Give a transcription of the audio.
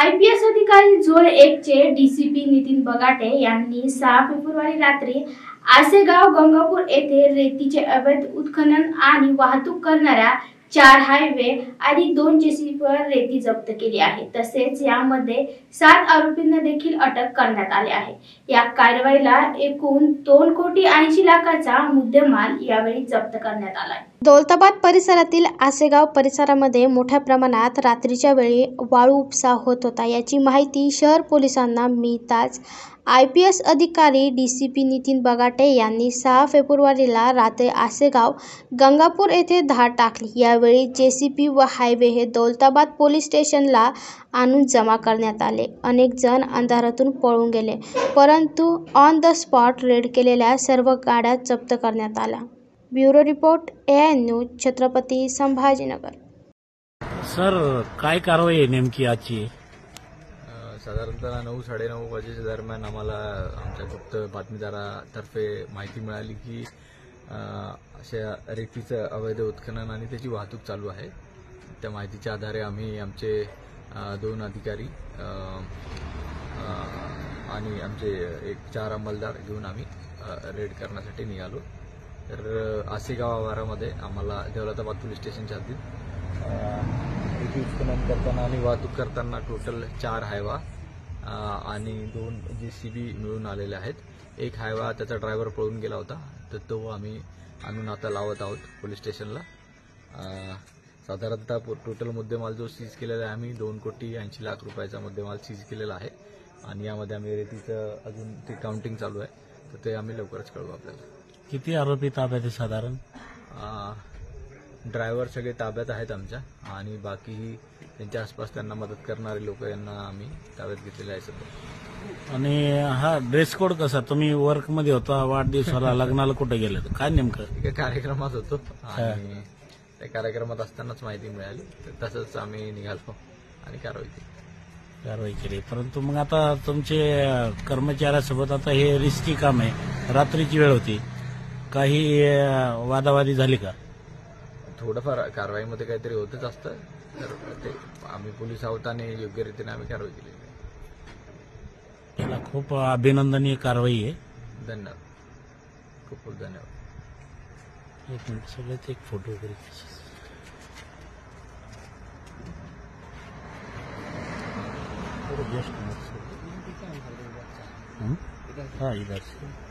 IPS अधिकारी zone एक चे डीसीपी नितीन बगाटे यांनी सहा फेब्रुवारी रात्री आसेगाव गंगापूर येथे रेतीचे अवैध उत्खनन आणि वाहतूक करणाऱ्या चार हायवे आणि दोन जेसीबीवर रेती जप्त केली आहे. तसेच यामध्ये सात आरोपींना देखील अटक करण्यात आली आहे. या कारवाईला एकूण दोन कोटी ऐंशी लाखाचा मुद्देमाल यावेळी जप्त करण्यात आलाय दौलताबाद परिसरातील आसेगाव परिसरामध्ये मोठ्या प्रमाणात रात्रीच्या वेळी वाळू उपसा होत होता. याची माहिती शहर पोलिसांना मिळताच आय पी एस अधिकारी D C P Nitin Bagate यांनी सहा फेब्रुवारीला रात्री आसेगाव गंगापूर येथे धाड टाकली. या यावेळी जे सी पी व हायवे हे दौलताबाद पोलीस स्टेशनला आणून जमा करण्यात आले. अनेक जण अंधारातून पळून गेले परंतु ऑन द स्पॉट रेड केलेल्या सर्व गाड्या जप्त करण्यात आल्या. Bureau report A N news Chhatrapati Sambhajinagar. Sir काय कारवाई आहे नेमकी आजची? साधारणतः नऊ साडेनऊ वाजेच्या दरम्यान आम्हाला आमच्या गुप्त बातमीदारातर्फे माहिती मिळाली की अशा रेतीचं अवैध उत्खनन आणि त्याची वाहतूक चालू आहे. त्या माहितीच्या आधारे आम्ही आमचे दोन अधिकारी आणि आमचे एक चार अंमलदार घेऊन आम्ही रेड करण्यासाठी निघालो. तर आसेगाव आवारामध्ये आम्हाला दौलताबाद पोलीस स्टेशनच्या हद्दीत रेती उत्खनन करताना आणि वाहतूक करताना टोटल चार हायवा आणि दोन जे सी बी मिळून आलेले आहेत एक हायवा त्याचा ड्रायव्हर पळून गेला होता तर तो आम्ही आणून आता लावत आहोत पोलीस स्टेशनला. साधारणतः टोटल मुद्देमाल जो सीज केलेला आहे आम्ही दोन कोटी ऐंशी लाख रुपयाचा मुद्देमाल सीज केलेला आहे. आणि यामध्ये आम्ही रेतीचं अजून ते काउंटिंग चालू आहे तर ते आम्ही लवकरच कळवू आपल्याला. किती आरोपी ताब्यात साधारण? ड्रायव्हर सगळे ताब्यात आहेत आमच्या आणि बाकीही त्यांच्या आसपास त्यांना मदत करणारे लोक यांना आम्ही ताब्यात घेतलेले आहे सध्या. आणि हा ड्रेस कोड कसा? तुम्ही वर्कमध्ये होता वाढदिवसाला लग्नाला कुठे गेले काय नेमकं? एका कार्यक्रमात होतो आणि त्या कार्यक्रमात असतानाच माहिती मिळाली. तर तसंच आम्ही निघालो आणि कारवाई केली. कारवाई केली. परंतु मग आता तुमचे कर्मचाऱ्यासोबत आता हे रिस्की काम आहे. रात्रीची वेळ होती. काही वादावादी झाली का? थोडंफार कारवाईमध्ये काहीतरी होतच असतं. तर ते आम्ही पोलीस आहोत आणि योग्य रीतीने आम्ही कारवाई आहे. त्याला खूप अभिनंदनीय कारवाई आहे. धन्यवाद. खूप खूप धन्यवाद. एक मिनिट सगळ्यात एक फोटो वगैरे? हाँ? इधर. से